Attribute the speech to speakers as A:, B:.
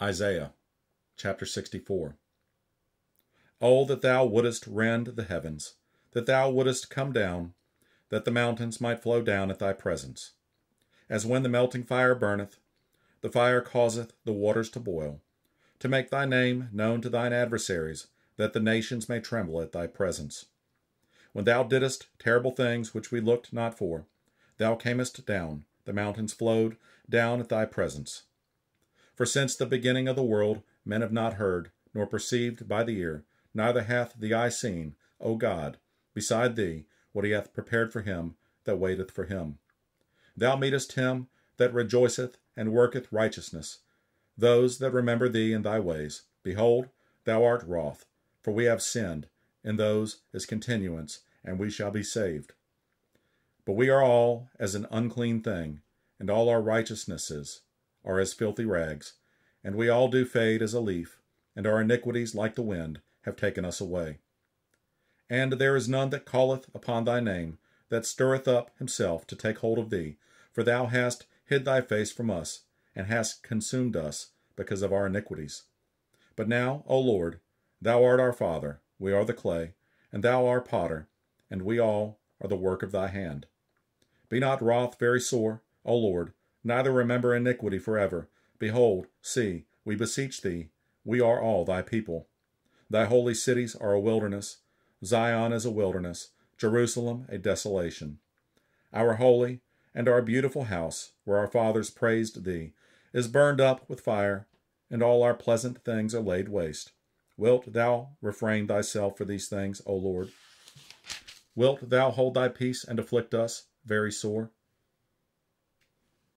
A: Isaiah chapter 64 Oh, that thou wouldest rend the heavens, that thou wouldest come down, that the mountains might flow down at thy presence. As when the melting fire burneth, the fire causeth the waters to boil, to make thy name known to thine adversaries, that the nations may tremble at thy presence. When thou didst terrible things which we looked not for, thou camest down, the mountains flowed down at thy presence. For since the beginning of the world men have not heard, nor perceived by the ear, neither hath the eye seen, O God, beside thee, what he hath prepared for him that waiteth for him. Thou meetest him that rejoiceth and worketh righteousness, those that remember thee in thy ways. Behold, thou art wroth, for we have sinned, in those is continuance, and we shall be saved. But we are all as an unclean thing, and all our righteousnesses are as filthy rags, and we all do fade as a leaf, and our iniquities, like the wind, have taken us away. And there is none that calleth upon thy name, that stirreth up himself to take hold of thee, for thou hast hid thy face from us, and hast consumed us because of our iniquities. But now, O Lord, thou art our Father, we are the clay, and thou art potter, and we all are the work of thy hand. Be not wroth very sore, O Lord, neither remember iniquity forever. Behold, see, we beseech thee, we are all thy people. Thy holy cities are a wilderness, Zion is a wilderness, Jerusalem a desolation. Our holy and our beautiful house, where our fathers praised thee, is burned up with fire, and all our pleasant things are laid waste. Wilt thou refrain thyself for these things, O Lord? Wilt thou hold thy peace and afflict us very sore?